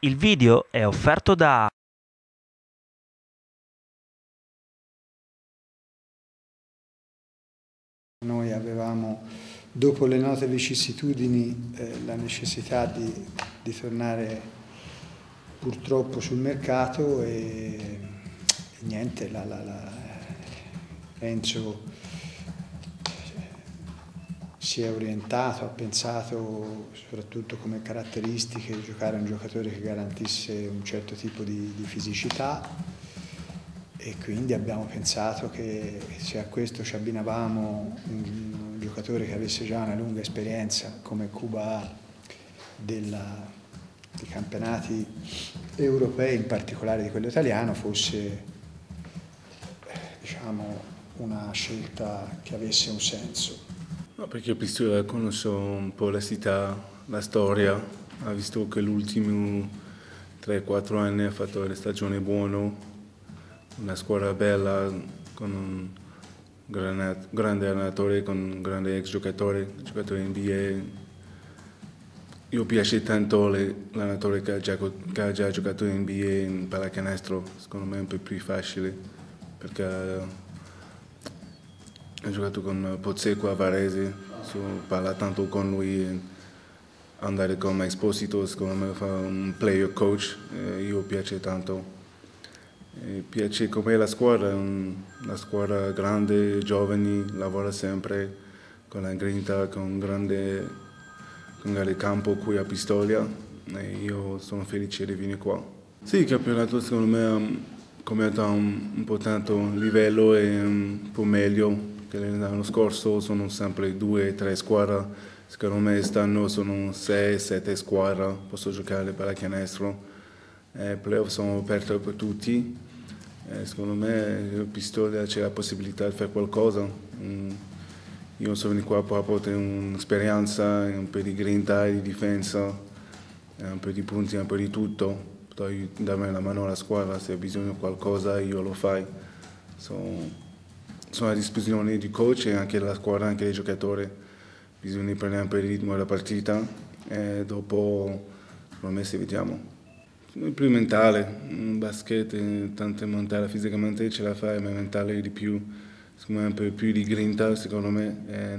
Il video è offerto da Noi avevamo, dopo le note vicissitudini, eh, la necessità di, di, tornare purtroppo sul mercato e, e niente, la, la, la, Enzo si è orientato, ha pensato soprattutto come caratteristiche di giocare un giocatore che garantisse un certo tipo di, di fisicità e quindi abbiamo pensato che se a questo ci abbinavamo un, un giocatore che avesse già una lunga esperienza come Cuba della, dei campionati europei, in particolare di quello italiano, fosse diciamo, una scelta che avesse un senso. No, perché Pistola conosce un po' la città, la storia, ha visto che gli ultimi 3-4 anni ha fatto le stagioni buone una squadra bella con un grande allenatore, con un grande ex giocatore, giocatore NBA. Io piace tanto l'allenatore che, che, ha già giocato in NBA in pallacanestro, secondo me è un po' più facile perché ha giocato con Pozzeco Varese, so, parla tanto con lui, andare con Esposito, secondo me fa un player coach, eh, io piace tanto. Mi piace com'è la squadra, è una squadra grande, giovani, lavora sempre con la grinta, con grande, con grande campo qui a Pistoia e io sono felice di venire qua. Sì, il campionato secondo me ha cominciato un, un po' tanto livello e un po' meglio che l'anno scorso, sono sempre due, tre squadre, secondo me quest'anno sono sei, sette squadre, posso giocare per la canestro. I playoff sono aperti per tutti eh, secondo me Pistoia c'è la possibilità di fare qualcosa. Mm. Io sono venuto qua per avere un'esperienza, un po' di grinta, di difesa, eh, un po' di punti, un po' di tutto. Poi dammi la mano alla squadra, se hai bisogno di qualcosa io lo fai. So, sono a disposizione di coach e anche della squadra, anche dei giocatori. Bisogna prendere un po' il ritmo della partita e dopo, secondo me, vediamo più mentale, un basket, tanto mentale, fisicamente ce la fai, ma mentale di più, secondo me un po' più di grinta secondo me. E,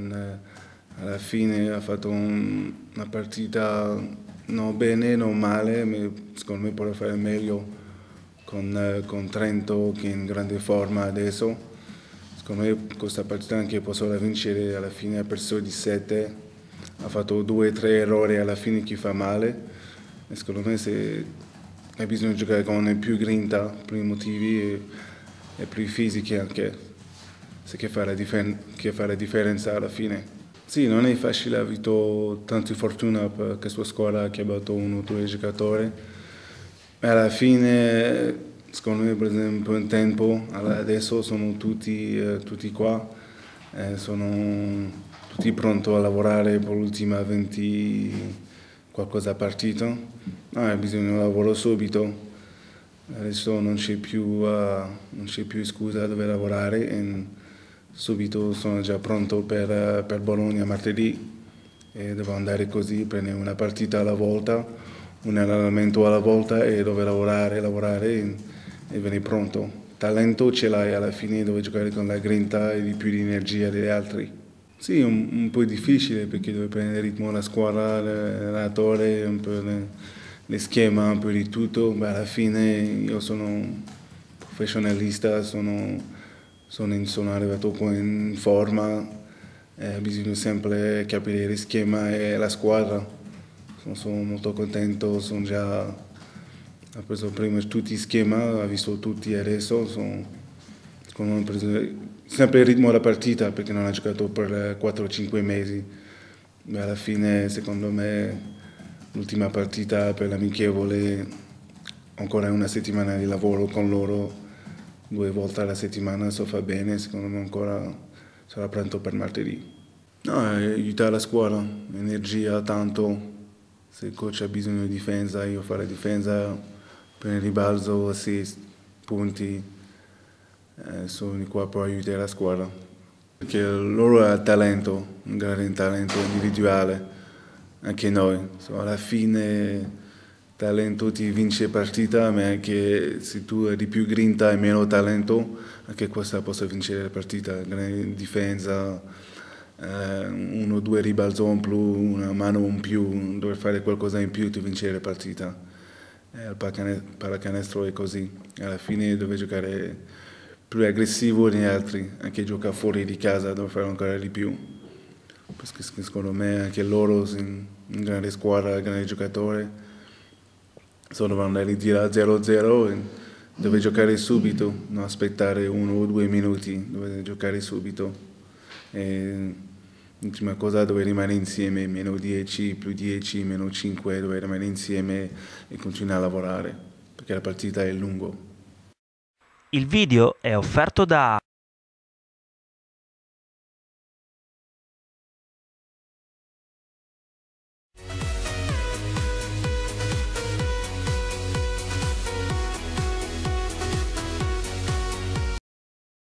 alla fine ha fatto un, una partita non bene, non male, ma secondo me può fare meglio con, con Trento che è in grande forma adesso. Secondo me questa partita anche posso vincere, alla fine ha perso di 7, ha fatto due o tre errori alla fine che fa male. E secondo me se hai bisogno di giocare con più grinta, più motivi e, e più fisici anche, se che fa, che fa la differenza alla fine. Sì, non è facile, ha avuto tanta fortuna perché sua squadra ha chiamato uno o due giocatori. Alla fine, secondo me, per esempio, in tempo, adesso sono tutti, eh, tutti qua, eh, sono tutti pronti a lavorare per l'ultima 20 qualcosa partito, ah, bisogna lavorare subito, adesso non c'è più, uh, più scusa dove lavorare e subito sono già pronto per, per Bologna martedì e devo andare così, prendere una partita alla volta, un allenamento alla volta e dove lavorare, lavorare e, e venire pronto. Talento ce l'hai alla fine, dove giocare con la grinta e di più di energia degli altri. Sì, un, un po' difficile perché deve prendere il ritmo la squadra, l'allenatore, un po' le, le schema, un po' di tutto. Beh, alla fine io sono professionalista, sono, sono, sono arrivato in forma, eh, bisogna sempre capire il schema e la squadra. Sono, sono molto contento, sono già ho preso prima tutti i schemi, ho visto tutti adesso, sono, sempre il ritmo della partita perché non ha giocato per 4-5 mesi. Beh, alla fine, secondo me, l'ultima partita per l'amichevole, ancora una settimana di lavoro con loro, due volte alla settimana, so fa bene, secondo me ancora sarà pronto per martedì. No, aiuta la scuola, energia, tanto. Se il coach ha bisogno di difesa, io fare difesa, per ribalzo, assist, punti eh, sono qua per aiutare la squadra. Perché loro hanno talento, un grande talento individuale, anche noi. So, alla fine talento ti vince partita, ma anche se tu hai di più grinta e meno talento, anche questa possa vincere la partita. Grande difesa, eh, uno o due ribalzo in più, una mano in più, dover fare qualcosa in più, tu vincere la partita. Eh, il pallacanestro è così, alla fine deve giocare più aggressivo degli altri, anche giocare fuori di casa, deve fare ancora di più. Perché secondo me anche loro sono una grande squadra, grande giocatore sono andati di là 0-0 e dove giocare subito, non aspettare uno o due minuti, dove giocare subito. E l'ultima cosa dove rimanere insieme, meno 10, più 10, meno 5, dove rimanere insieme e continuare a lavorare, perché la partita è lunga. Il video è offerto da